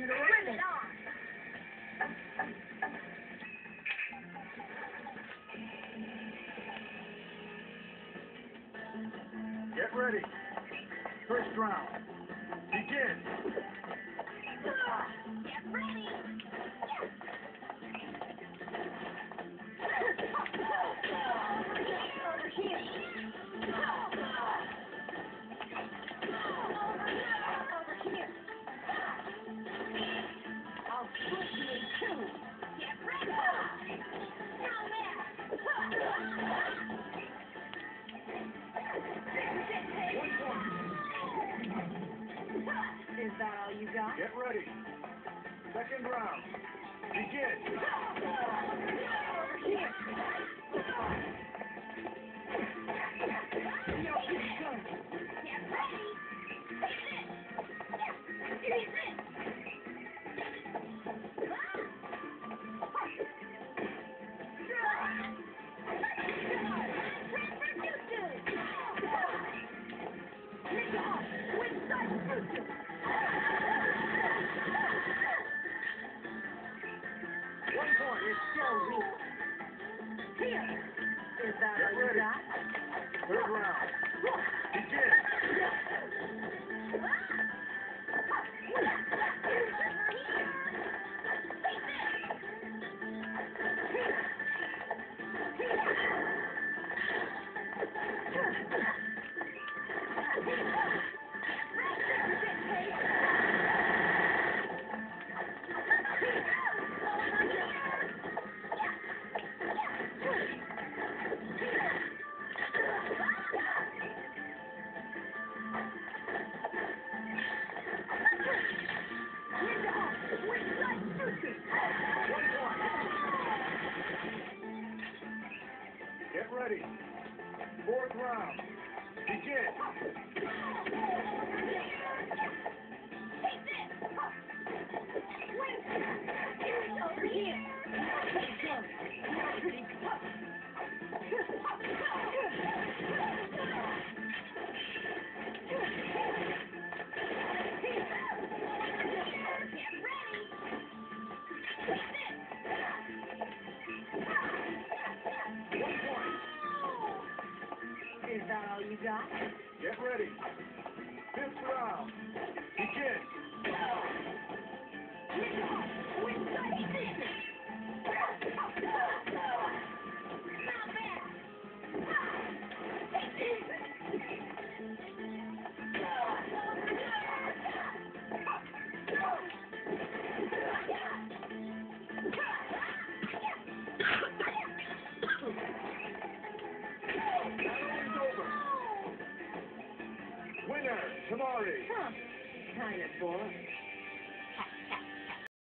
Get ready. First round. Begin. Get ready. You got? Get ready. Second round. Begin. Still weak. Here. Is that all you got? Third round. Ready. Fourth round. Begin. All you got? Get ready. Fifth round. Begin. Battle's Winner, Temari. Huh. Kind of boring.